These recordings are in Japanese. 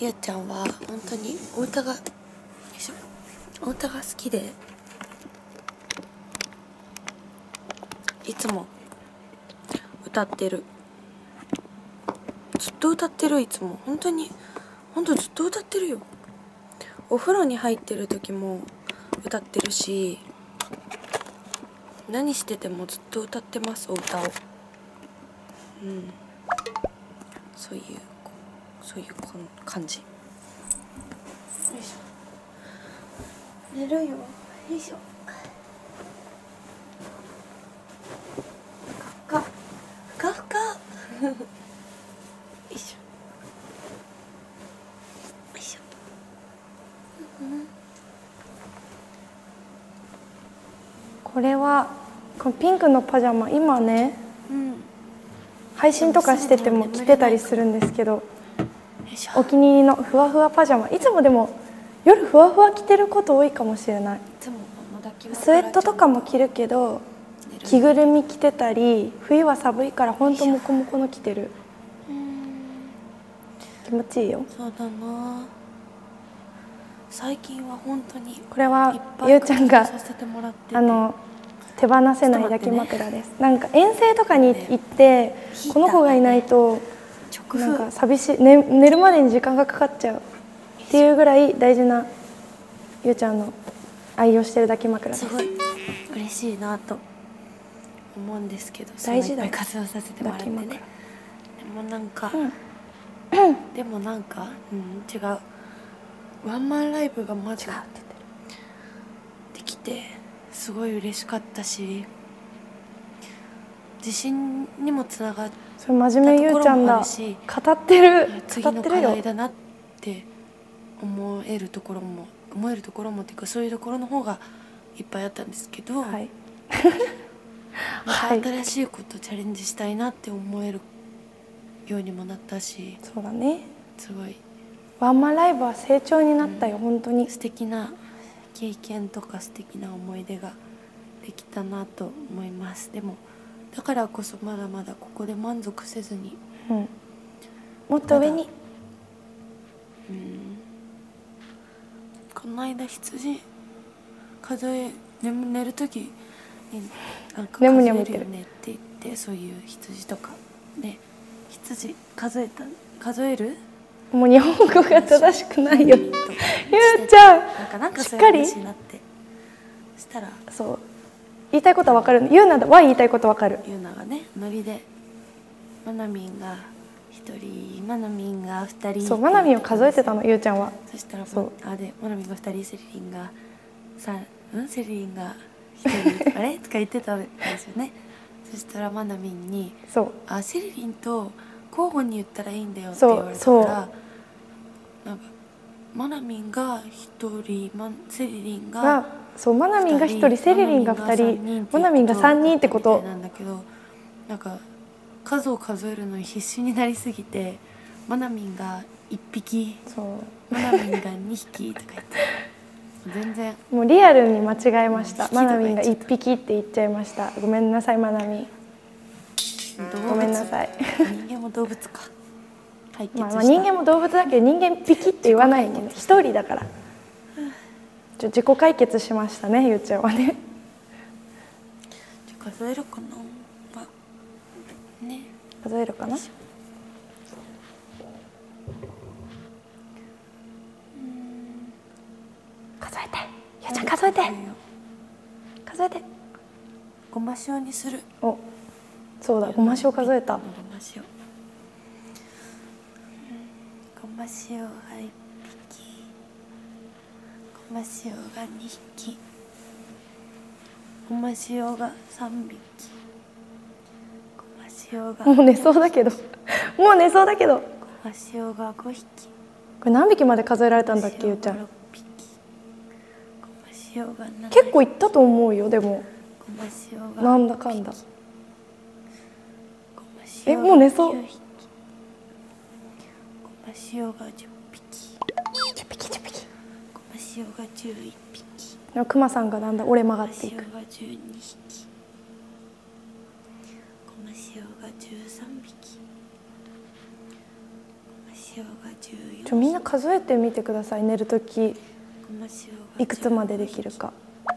ゆうちゃんは本当にお歌がしょ。お歌が好きで。いつも歌ってる。ずっと歌ってるいつも。本当に。本当ずっと歌ってるよ。お風呂に入ってる時も歌ってるし何しててもずっと歌ってますお歌を。うん。そういう。そういう感じ。よいしょ。寝るよよいしょ。ふかふかふかふかよいしょ。よいしょ。これはこのピンクのパジャマ今ねうん。よ配信とかしてても着てたりするんですけどお気に入りのふわふわパジャマ。いつもでも夜ふわふわ着てること多いかもしれない。スウェットとかも着るけど着ぐるみ着てたり冬は寒いからほんとモコモコの着てる。気持ちいいよ。そうだな。最近は本当にこれはゆうちゃんがあの手放せない抱き枕です、なんか遠征とかに行ってこの子がいないと直なんか風寂しい、ね、寝るまでに時間がかかっちゃうっていうぐらい大事なゆうちゃんの愛用してる抱き枕です。すごい。嬉しいなと思うんですけど大事だ活用させてもらってね。でもなんか、うん。でもなんか、うん、違う。ワンマンライブがまてできてすごい嬉しかったし自信にもつながっそれ真面目ゆうちゃんだ。語ってる。次の語ってるよ。課題だなって思えるところも思えるところもっていうかそういうところの方がいっぱいあったんですけど、はい。新しいことチャレンジしたいなって思えるようにもなったしそうだね。すごい。ワンマンライブは成長になったよ、本当に。素敵な経験とか素敵な思い出ができたなと思います。でもだからこそまだまだここで満足せずに。うん。もっと上に。うん。この間羊数え眠寝る時になんる。るよねって言ってそういう羊とかね。羊数えた数える？もう日本語が正しくないよ。ゆうちゃんなんかなんかそうしっかり？いう話になって。そしたらそう言いたいことは分かる？ゆうなは言いたいこと分かる。ゆうながねノリで。まなみんが一人まなみんが二人。そうまなみんを数えてたのゆうちゃんは。そしたらそう。あでまなみんが二人セリリンが三うん？セリリンが一人。あれ？とか言ってたんですよね。そしたらまなみんにそう「あセリリンと交互に言ったらいいんだよ」って言われたらなんかまなみんが一人まセリリンががそうまなみんが1人セリリンが2人まなみんが3人ってこと。なんだけどなんか数を数えるのに必死になりすぎてまなみんが1匹そう。まなみんが2匹とか言って。全然。もうリアルに間違えました。うんまなみんが引きとか1匹って言っちゃいました。ごめんなさいまなみん動物。ごめんなさい。人間も動物か。まあ、まあ人間も動物だけど人間ピキって言わないもんね。一人だから自己解決しましたねゆうちゃんはね。じゃあ数えるかな。まあね。数えるかな？数えて。ゆうちゃん数えて。数えて。ごま塩にする。おそうだごま塩数えた。ごま塩ごま塩が1匹ごま塩が2匹。ごま塩が3匹。ごま塩がもう寝そうだけど。もう寝そうだけど。ごま塩が5匹。これ何匹まで数えられたんだっけゆうちゃん。塩が6匹。ごま塩が7結構いったと思うよでも。なんだかんだ。えもう寝そうごま塩が11匹。クマさんがだんだん折れ曲ごまがっていく。塩が12匹。マシオが13匹。ゴマシオが14ちょみんな数えてみてください。寝るときゴマシオがいくつまでできるか。ゴ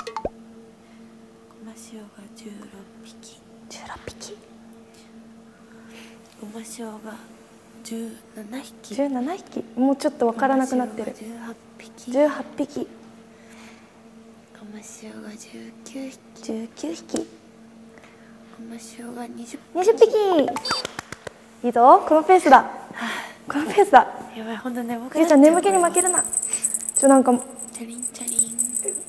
マシオが16匹。16匹。ゴマシオが17匹。17匹？もうちょっとわからなくなってる。ゴマシオが18匹。18匹ゴマシオが19匹。19匹。ゴマシオが20 20匹。いいぞ。このペースだ。このペースだ。やばいほんと眠くゆうちゃん眠気に負けるな。ちょなんか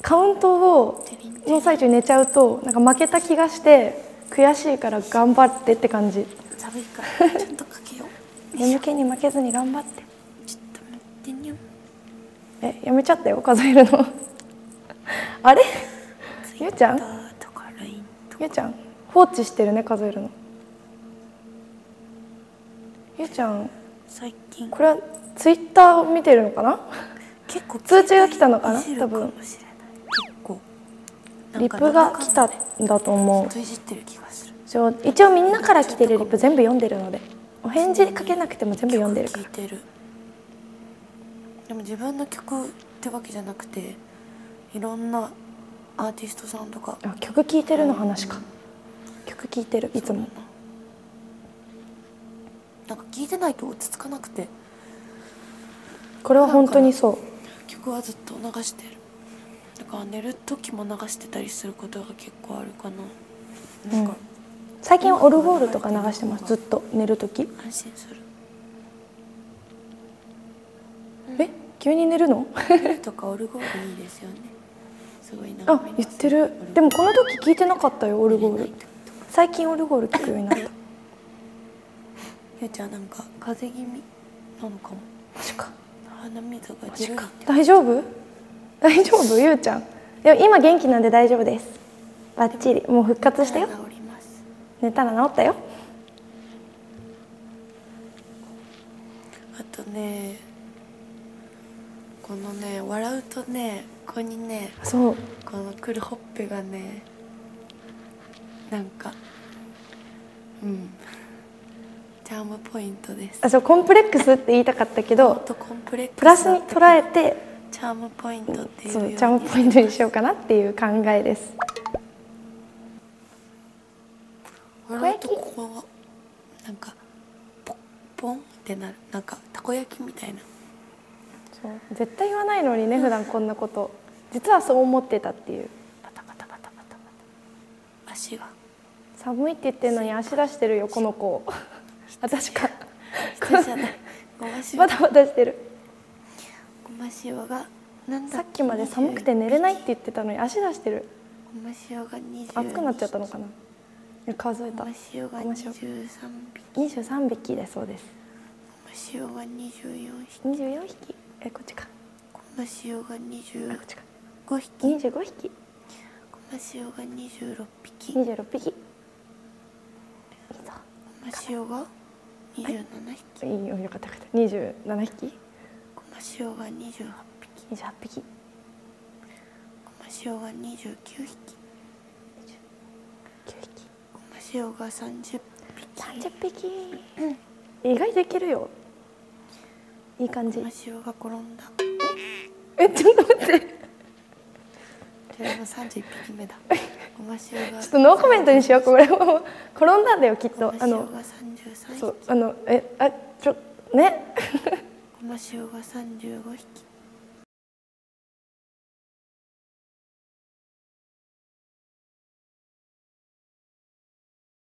カウントをの最中に寝ちゃうとなんか負けた気がして悔しいから頑張ってって感じ。寒いから。ちょっと眠気に負けずに頑張って。ちょっと待ってにゃんえやめちゃったよ数えるの。あれ？ゆうちゃん？ゆうちゃん放置してるね数えるの。ゆうちゃん最近。これはツイッターを見てるのかな？結構通知が来たのかな？多分。結構。リプが来たんだと思う。一応みんなから来てるリプ全部読んでるので。お返事かけなくても全部読んでるから。曲聴いてる。でも自分の曲ってわけじゃなくていろんなアーティストさんとか。あ曲聴いてるの話か。曲聴いてるいつも。な。んか聴いてないと落ち着かなくて。これは本当にそう。曲はずっと流してる。だから寝る時も流してたりすることが結構あるかな。なんか最近はオルゴールとか流してます。ずっと。寝る時。安心するえ？急に寝るの？とかオルゴールいいですよね。すごいあ言ってる。でもこの時聞いてなかったよオルゴール。最近オルゴール聞くようになった。ゆうちゃんなんか風邪気味なのかも。マジか。鼻水が出る大丈夫？大丈夫？ゆうちゃん。でも今元気なんで大丈夫です。バッチリ。もう復活したよ寝たら治ったよ。あとねこのね笑うとねここにねそう。このくるほっぺがねなんかうん。チャームポイントです。あそうコンプレックスって言いたかったけあどとコンプレックスプラスに捉えてチャームポイントっていうそうよチャームポイントにしようかなっていう考えです笑うとここがなんかポッポンってなる。なんかたこ焼きみたいな。そう。絶対言わないのにね普段こんなこと。実はそう思ってたっていう。パタパタパタパタパタ。足が。寒いって言ってるのに足出してるよこの子。私か。人じゃない。ごま塩バタバタしてる。ごま塩がなんださっきまで寒くて寝れないって言ってたのに足出してる。ごま塩が20暑くなっちゃったのかな。え数えた。ごま塩がごま塩23匹23匹だそうです。ごま塩が24匹。24匹？えこっちか。ごま塩があこっ25ちか。匹。25匹。ごま塩が26匹。26匹。いいぞ。ごま塩が27匹。いい。よよかったよかった。27匹？ごま塩が28匹。28匹。が29匹9匹。ごま塩が30匹30匹意外といけるよ。いい感じ。塩が転んだ。えちょっと待って。それも31匹目だごま塩がちょっとノーコメントにしようこれも。転んだんだよきっごと。あのま塩が33匹そうあのえあちょね。ごま塩が35匹